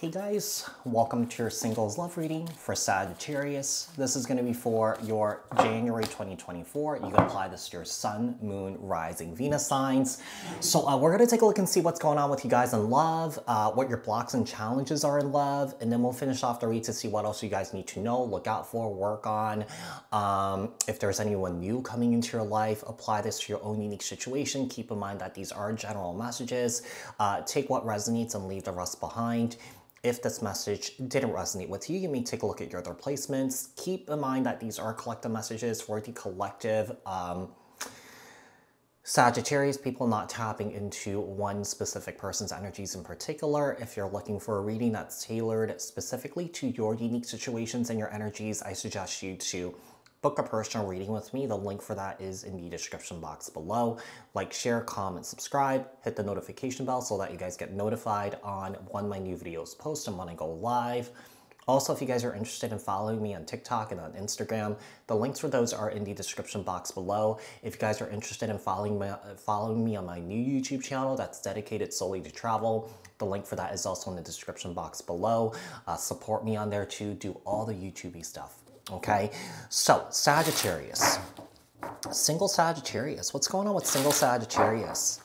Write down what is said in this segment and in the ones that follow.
Hey guys, welcome to your singles love reading for Sagittarius. This is going to be for your January 2024. You can apply this to your Sun, Moon, Rising, Venus signs. So uh, we're going to take a look and see what's going on with you guys in love, uh, what your blocks and challenges are in love, and then we'll finish off the read to see what else you guys need to know, look out for, work on. Um, if there's anyone new coming into your life, apply this to your own unique situation. Keep in mind that these are general messages. Uh, take what resonates and leave the rest behind. If this message didn't resonate with you, you may take a look at your other placements. Keep in mind that these are collective messages for the collective um, Sagittarius, people not tapping into one specific person's energies in particular. If you're looking for a reading that's tailored specifically to your unique situations and your energies, I suggest you to book a personal reading with me. The link for that is in the description box below. Like, share, comment, subscribe, hit the notification bell so that you guys get notified on when my new videos post and when I go live. Also, if you guys are interested in following me on TikTok and on Instagram, the links for those are in the description box below. If you guys are interested in following me, following me on my new YouTube channel that's dedicated solely to travel, the link for that is also in the description box below. Uh, support me on there too, do all the YouTubey stuff. Okay, so Sagittarius. Single Sagittarius. What's going on with single Sagittarius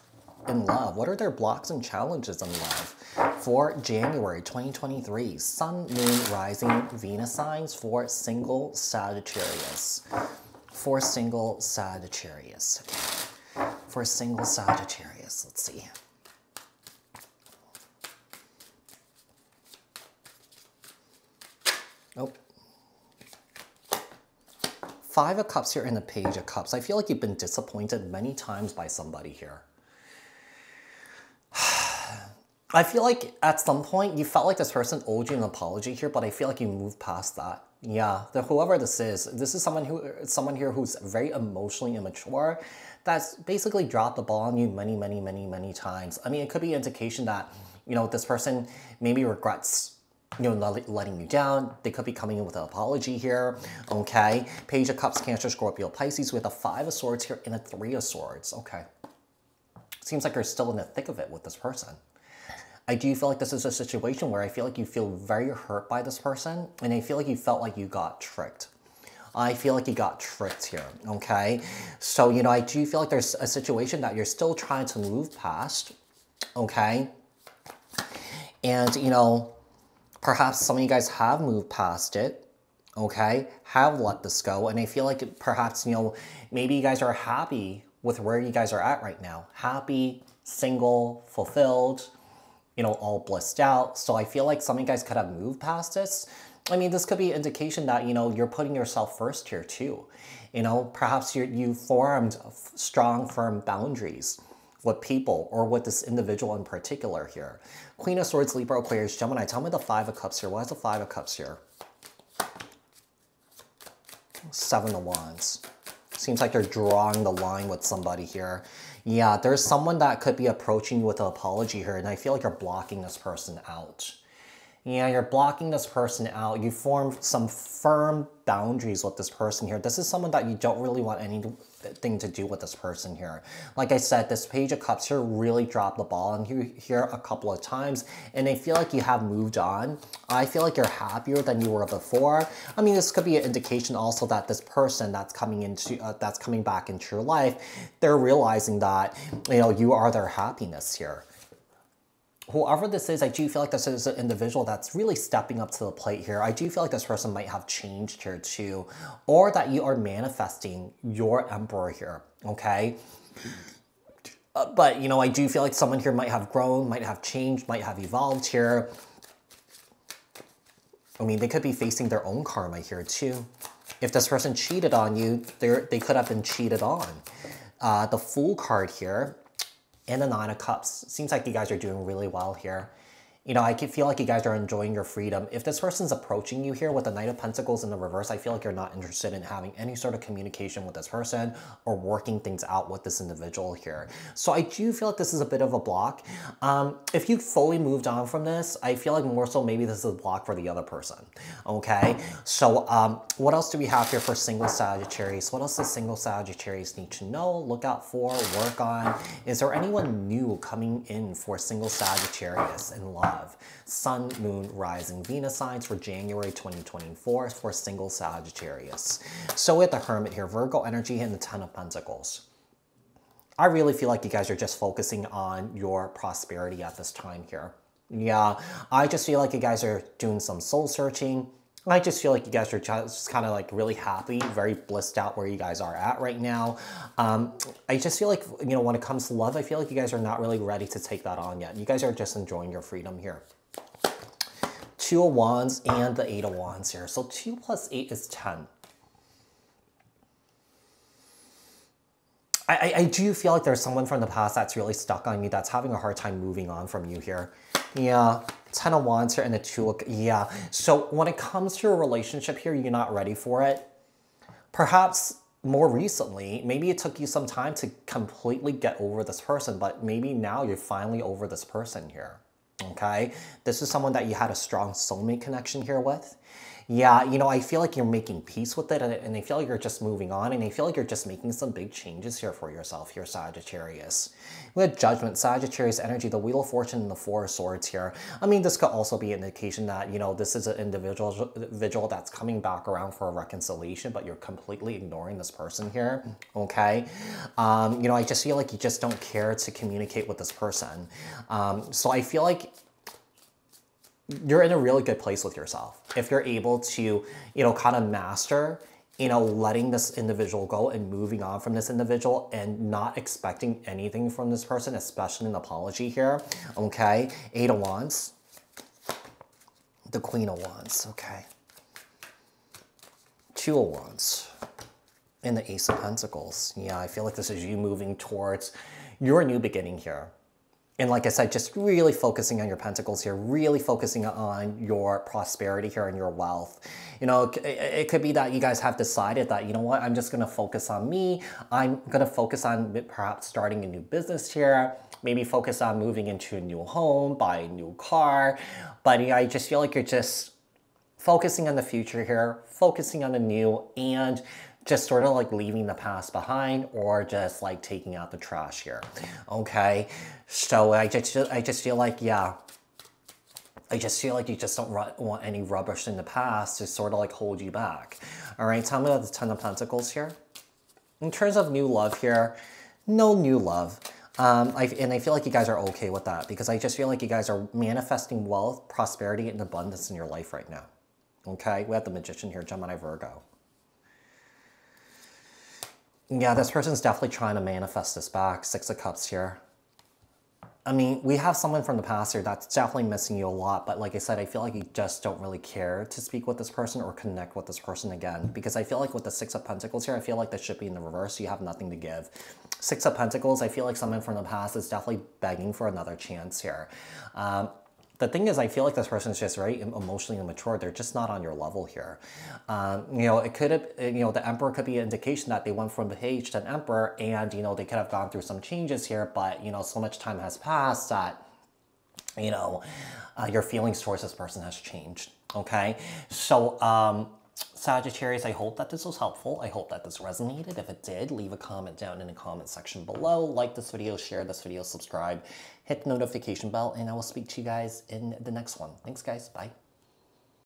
in love? What are their blocks and challenges in love for January 2023? Sun, Moon, Rising, Venus signs for single Sagittarius. For single Sagittarius. Okay. For single Sagittarius. Let's see. Oh, Five of Cups here and the Page of Cups. I feel like you've been disappointed many times by somebody here. I feel like at some point you felt like this person owed you an apology here, but I feel like you moved past that. Yeah, the, whoever this is, this is someone who, someone here who's very emotionally immature, that's basically dropped the ball on you many, many, many, many times. I mean, it could be indication that, you know, this person maybe regrets you know, not letting you down. They could be coming in with an apology here, okay? Page of Cups, Cancer, Scorpio, Pisces with a Five of Swords here and a Three of Swords, okay? Seems like you're still in the thick of it with this person. I do feel like this is a situation where I feel like you feel very hurt by this person and I feel like you felt like you got tricked. I feel like you got tricked here, okay? So, you know, I do feel like there's a situation that you're still trying to move past, okay? And, you know, Perhaps some of you guys have moved past it, okay? Have let this go. And I feel like perhaps, you know, maybe you guys are happy with where you guys are at right now. Happy, single, fulfilled, you know, all blissed out. So I feel like some of you guys could have moved past this. I mean, this could be indication that, you know, you're putting yourself first here too. You know, perhaps you you formed strong, firm boundaries with people or with this individual in particular here. Queen of Swords, Libra, Aquarius, Gemini. Tell me the Five of Cups here. Why is the Five of Cups here? Seven of Wands. Seems like you're drawing the line with somebody here. Yeah, there's someone that could be approaching you with an apology here, and I feel like you're blocking this person out. Yeah, you're blocking this person out. You form some firm boundaries with this person here. This is someone that you don't really want anything to do with this person here. Like I said, this Page of Cups here really dropped the ball on you here a couple of times, and I feel like you have moved on. I feel like you're happier than you were before. I mean, this could be an indication also that this person that's coming into uh, that's coming back into your life, they're realizing that you know you are their happiness here whoever this is, I do feel like this is an individual that's really stepping up to the plate here. I do feel like this person might have changed here too, or that you are manifesting your emperor here, okay? Uh, but, you know, I do feel like someone here might have grown, might have changed, might have evolved here. I mean, they could be facing their own karma here too. If this person cheated on you, they could have been cheated on. Uh, the Fool card here and the Nine of Cups. Seems like you guys are doing really well here you know, I feel like you guys are enjoying your freedom. If this person's approaching you here with the Knight of Pentacles in the reverse, I feel like you're not interested in having any sort of communication with this person or working things out with this individual here. So I do feel like this is a bit of a block. Um, if you fully moved on from this, I feel like more so maybe this is a block for the other person, okay? So um, what else do we have here for single Sagittarius? What else does single Sagittarius need to know, look out for, work on? Is there anyone new coming in for single Sagittarius in love? Love. Sun, Moon, Rising, Venus signs for January 2024 for single Sagittarius. So with the Hermit here, Virgo energy and the Ten of Pentacles. I really feel like you guys are just focusing on your prosperity at this time here. Yeah, I just feel like you guys are doing some soul searching. I just feel like you guys are just kind of like really happy, very blissed out where you guys are at right now. Um, I just feel like, you know, when it comes to love, I feel like you guys are not really ready to take that on yet. You guys are just enjoying your freedom here. Two of Wands and the Eight of Wands here. So two plus eight is 10. I, I, do feel like there's someone from the past that's really stuck on you, that's having a hard time moving on from you here. Yeah, Ten of Wands here and the Two of, yeah. So when it comes to a relationship here, you're not ready for it. Perhaps more recently, maybe it took you some time to completely get over this person, but maybe now you're finally over this person here, okay? This is someone that you had a strong soulmate connection here with yeah, you know, I feel like you're making peace with it and, I feel like you're just moving on and I feel like you're just making some big changes here for yourself here, Sagittarius. With Judgment, Sagittarius energy, the Wheel of Fortune and the Four of Swords here. I mean, this could also be an indication that, you know, this is an individual, individual that's coming back around for a reconciliation, but you're completely ignoring this person here, okay? Um, you know, I just feel like you just don't care to communicate with this person. Um, so I feel like you're in a really good place with yourself. If you're able to, you know, kind of master, you know, letting this individual go and moving on from this individual and not expecting anything from this person, especially an apology here, okay? Eight of Wands, the Queen of Wands, okay? Two of Wands, and the Ace of Pentacles. Yeah, I feel like this is you moving towards your new beginning here. And like I said, just really focusing on your pentacles here, really focusing on your prosperity here and your wealth. You know, it could be that you guys have decided that, you know what, I'm just going to focus on me. I'm going to focus on perhaps starting a new business here, maybe focus on moving into a new home, buy a new car. But you know, I just feel like you're just focusing on the future here, focusing on the new, and just sort of like leaving the past behind or just like taking out the trash here. Okay, so I just, I just feel like, yeah, I just feel like you just don't want any rubbish in the past to sort of like hold you back. All right, tell me about the Ten of Pentacles here. In terms of new love here, no new love. Um, I, and I feel like you guys are okay with that because I just feel like you guys are manifesting wealth, prosperity, and abundance in your life right now. Okay, we have the Magician here, Gemini Virgo. Yeah, this person's definitely trying to manifest this back. Six of Cups here. I mean, we have someone from the past here that's definitely missing you a lot, but like I said, I feel like you just don't really care to speak with this person or connect with this person again. Because I feel like with the Six of Pentacles here, I feel like this should be in the reverse. You have nothing to give. Six of Pentacles, I feel like someone from the past is definitely begging for another chance here. Um, the thing is, I feel like this person is just very emotionally immature. They're just not on your level here. Um, you know, it could have, you know, the emperor could be an indication that they went from the page to an emperor and, you know, they could have gone through some changes here, but, you know, so much time has passed that, you know, uh, your feelings towards this person has changed. Okay. So, um, Sagittarius, I hope that this was helpful. I hope that this resonated. If it did, leave a comment down in the comment section below. Like this video, share this video, subscribe, hit the notification bell, and I will speak to you guys in the next one. Thanks, guys. Bye.